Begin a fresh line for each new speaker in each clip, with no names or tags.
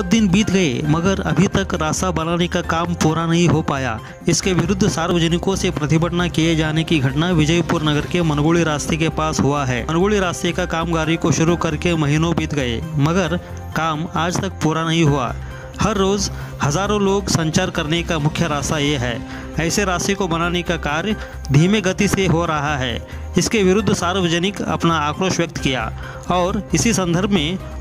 बहुत दिन बीत गए, मगर अभी तक रास्ता बनाने का काम पूरा नहीं हो पाया। इसके विरुद्ध सार्वजनिकों से प्रतिभटना किए जाने की घटना विजयपुर नगर के मनगोली रास्ते के पास हुआ है। मनगोली रास्ते का कामगारी को शुरू करके महीनों बीत गए, मगर काम आज तक पूरा नहीं हुआ। हर रोज हज़ारों लोग संचार करने का मुख्य रास्ता ये है। ऐसे रास्ते को बनाने का कार्य धीमे गति से हो रहा है। इसके विरुद्ध सार्वजनिक अपना आक्रोश व्यक्त किया और इसी संदर्भ में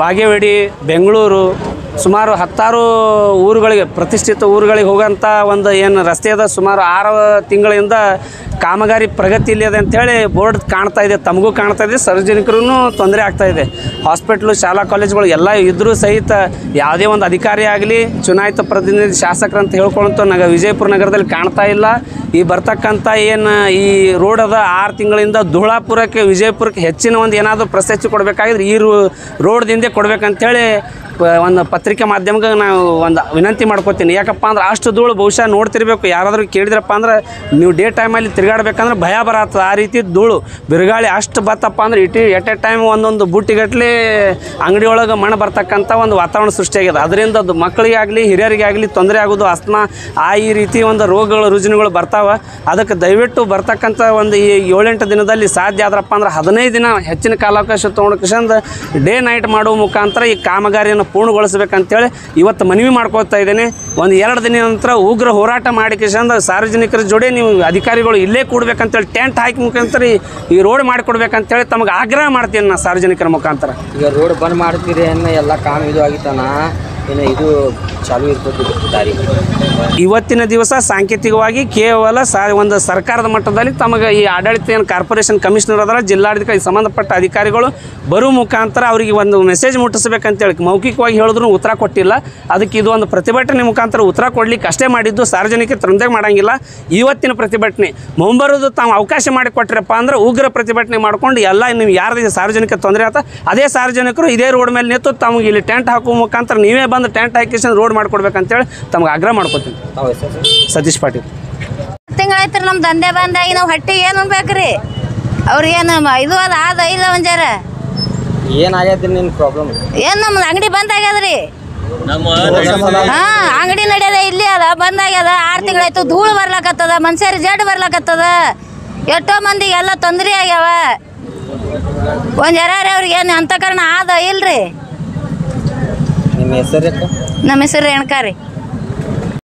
ಬಾಗೇವಾಡಿ, ಬೆಂಗಳೂರು, ಸುಮಾರು ಹತ್ತಾರು ಊರುಗಳಿಗೆ, ಪ್ರತಿಷ್ಠಿತ ಊರುಗಳಿಗೆ ಹೋಗೋಂಥ ಒಂದು ಏನು ರಸ್ತೆ ಅದ, ಸುಮಾರು ಆರು ತಿಂಗಳಿಂದ ಕಾಮಗಾರಿ ಪ್ರಗತಿ ಇಲ್ಲದೆ ಅಂಥೇಳಿ ಬೋರ್ಡ್ ಕಾಣ್ತಾ ಇದೆ, ತಮಗೂ ಕಾಣ್ತಾ ಇದೆ ಸಾರ್ವಜನಿಕರೂ ತೊಂದರೆ ಆಗ್ತಾ ಇದೆ. ಹಾಸ್ಪಿಟ್ಲು, ಶಾಲಾ ಕಾಲೇಜುಗಳು ಎಲ್ಲ ಇದ್ರೂ ಸಹಿತ ಯಾವುದೇ ಒಂದು ಅಧಿಕಾರಿ ಆಗಲಿ, ಚುನಾಯಿತ ಪ್ರತಿನಿಧಿ ಶಾಸಕರಂತ ಹೇಳ್ಕೊಳ್ಳಂತ ನಗ ವಿಜಯಪುರ ನಗರದಲ್ಲಿ ಕಾಣ್ತಾ ಇಲ್ಲ. ಈ ಬರ್ತಕ್ಕಂಥ ಏನು ಈ ರೋಡ್ ಅದ ಆರು ತಿಂಗಳಿಂದ ಧೂಳಾಪುರಕ್ಕೆ, ವಿಜಯಪುರಕ್ಕೆ ಹೆಚ್ಚಿನ ಒಂದು ಏನಾದರೂ ಪ್ರಶಸ್ತಿ ಕೊಡಬೇಕಾಗಿದ್ರೆ ಈ ರೋ, ರೋಡ್ದಿಂದೇ ಕೊಡಬೇಕಂತೇಳಿ ಒಂದು ಪತ್ರಿಕೆ ಮಾಧ್ಯಮಕ್ಕೆ ನಾವು ಒಂದು ವಿನಂತಿ ಮಾಡ್ಕೋತೀನಿ. ಯಾಕಪ್ಪ ಅಂದ್ರೆ ಅಷ್ಟು ಧೂಳು ಬಹುಶಃ ನೋಡ್ತಿರ್ಬೇಕು. ಯಾರಾದರೂ ಕೇಳಿದ್ರಪ್ಪ ಅಂದ್ರೆ ನೀವು ಡೇ ಟೈಮಲ್ಲಿ ತಿರುಗಾಡ್ಬೇಕಂದ್ರೆ ಭಯ ಬರತ್ತದ ಆ ರೀತಿ ಧೂಳು. ಬಿರುಗಾಳಿ ಅಷ್ಟು ಬತ್ತಪ್ಪ ಅಂದ್ರೆ ಇಟಿ ಎಟ್ ಎ ಟೈಮ್ ಒಂದೊಂದು ಬುಟ್ಟಿಗಟ್ಲೆ ಅಂಗಡಿ ಒಳಗೆ ಮಣ್ಣು ಬರ್ತಕ್ಕಂಥ ಒಂದು ವಾತಾವರಣ ಸೃಷ್ಟಿಯಾಗಿದೆ. ಅದರಿಂದ ಅದು ಮಕ್ಕಳಿಗಾಗಲಿ ಹಿರಿಯರಿಗೆ ಆಗಲಿ ತೊಂದರೆ ಆಗೋದು ಅಸ್ತಮಾ, ಆ ಈ ರೀತಿ ಒಂದು ರೋಗಗಳು, ರುಜಿನಗಳು ಬರ್ತಾವೆ. ಅದಕ್ಕೆ ದಯವಿಟ್ಟು ಬರ್ತಕ್ಕಂಥ ಒಂದು ಈ ಏಳೆಂಟು ದಿನದಲ್ಲಿ ಸಾಧ್ಯ ಆದ್ರಪ್ಪ ಅಂದ್ರೆ ಹದಿನೈದು ದಿನ ಹೆಚ್ಚಿನ ಕಾಲಾವಕಾಶ ತೊಗೊಂಡ್ಕಂದು ಡೇ ನೈಟ್ ಮಾಡುವ ಮುಖಾಂತರ ಈ ಕಾಮಗಾರಿಯನ್ನು ಪೂರ್ಣಗೊಳಿಸ್ಬೇಕಂತೇಳಿ ಇವತ್ತು ಮನವಿ ಮಾಡ್ಕೊಳ್ತಾ ಇದ್ದೇನೆ. ಒಂದು ಎರಡು ದಿನ ನಂತರ ಉಗ್ರ ಹೋರಾಟ ಮಾಡಿ ಕಿಶಂದ ಸಾರ್ವಜನಿಕರ ಜೋಡಿ ನೀವು ಅಧಿಕಾರಿಗಳು ಇಲ್ಲೇ ಕೂಡ್ಬೇಕಂತೇಳಿ ಟೆಂಟ್ ಹಾಕಿ ಮುಖಾಂತರ ಈ- ರೋಡ್ ಮಾಡಿಕೊಡ್ಬೇಕಂತೇಳಿ ತಮಗೆ ಆಗ್ರಹ ಮಾಡ್ತೀನಿ ನಾನು ಸಾರ್ವಜನಿಕರ ಮುಖಾಂತರ.
ಈಗ ರೋಡ್ ಬಂದ್ ಮಾಡ್ತೀರಿ ಅನ್ನೋ ಎಲ್ಲ ಕಾಮ್ ಇದು ಆಗಿತ್ತಾನ ಇದು ಚಾಲು ಇರ್ಬೋದು ದಾರಿ.
ಇವತ್ತಿನ ದಿವಸ ಸಾಂಕೇತಿಕವಾಗಿ ಕೇವಲ ಸ ಒಂದು ಸರ್ಕಾರದ ಮಟ್ಟದಲ್ಲಿ ತಮಗೆ ಈ ಆಡಳಿತ ಏನು ಕಾರ್ಪೊರೇಷನ್ ಕಮಿಷನರ್ ಅದರ ಜಿಲ್ಲಾಧಿಕಾರಿ ಸಂಬಂಧಪಟ್ಟ ಅಧಿಕಾರಿಗಳು ಬರೋ ಮುಖಾಂತರ ಅವರಿಗೆ ಒಂದು ಮೆಸೇಜ್ ಮುಟ್ಟಿಸ್ಬೇಕಂತೇಳಿ ಮೌಖಿಕವಾಗಿ ಹೇಳಿದ್ರು ಉತ್ತರ ಕೊಟ್ಟಿಲ್ಲ. ಅದಕ್ಕೆ ಇದು ಒಂದು ಪ್ರತಿಭಟನೆ ಮುಖಾಂತರ ಉತ್ತರ ಕೊಡ್ಲಿಕ್ಕೆ ಅಷ್ಟೇ ಮಾಡಿದ್ದು ಸಾರ್ವಜನಿಕ ತೊಂದರೆ ಮಾಡಂಗಿಲ್ಲ. ಇವತ್ತಿನ ಪ್ರತಿಭಟನೆ ಮುಂಬರೋದು ತಾವು ಅವಕಾಶ ಮಾಡಿಕೊಟ್ರಪ್ಪ ಅಂದ್ರೆ ಉಗ್ರ ಪ್ರತಿಭಟನೆ ಮಾಡ್ಕೊಂಡು ಎಲ್ಲ ನೀವು ಯಾರು ಸಾರ್ವಜನಿಕ ತೊಂದರೆ ಆತ, ಅದೇ ಸಾರ್ವಜನಿಕರು ಇದೇ ರೋಡ್ ಮೇಲೆ ನಿಂತು ತಮಗೆ ಇಲ್ಲಿ ಟೆಂಟ್ ಹಾಕುವ ಮುಖಾಂತರ ನೀವೇ ಬಂದು ಟೆಂಟ್ ಹಾಕಿಸಿ ರೋಡ್ ಮಾಡ್ಕೊಡ್ಬೇಕಂತೇಳಿ ತಮ್ಗೆ ಆಗ್ರಹ ಮಾಡ್ಕೊತೀನಿ ಸತೀಶ್ ಪಾಟೀಲ್.
ತಿಂಗಳಾಯ್ತು ನಮ್ಮ ದಂಧೆ ಬಂದಾಗಿ ನಾವು ಹಟ್ಟಿ ಏನು ಉಣ್ಬೇಕ್ರಿ? ಅವ್ರಿಗೇನು ಇದು ಅದ ಆದ ಇಲ್ಲ ಒಂಜಾರ?
ಏನಾಗೈತಿ ನಿನ್ನ ಪ್ರಾಬ್ಲಮ್
ಏನು ನಮ್ಮ ಅಂಗಡಿ ಬಂದಾಗ್ಯದ್ರಿ ಹಾ ಅಂಗಡಿ ನಡೆಯದ ಇಲ್ಲಿ ಅದ ಬಂದಾಗ್ಯದ ಆರು ತಿಂಗಳಾಯ್ತು ಧೂಳು ಬರ್ಲಾಕತ್ತದ ಮನುಷ್ಯರು ಜಡ್ ಬರ್ಲಾಕತ್ತದ. ಎಷ್ಟೋ ಮಂದಿಗೆ ಎಲ್ಲ ತೊಂದರೆ ಆಗ್ಯಾವ. ಒಂದ್ ಜರಾರ ಅವ್ರಿಗೆ ಏನು ಅಂತ ಕಾರಣ ಆದ ಇಲ್ರಿ?
ನಿಮ್ಮ ಹೆಸರು
ನಮ್ಮ ಹೆಸರು ರೇಣುಕಾ ರೀ.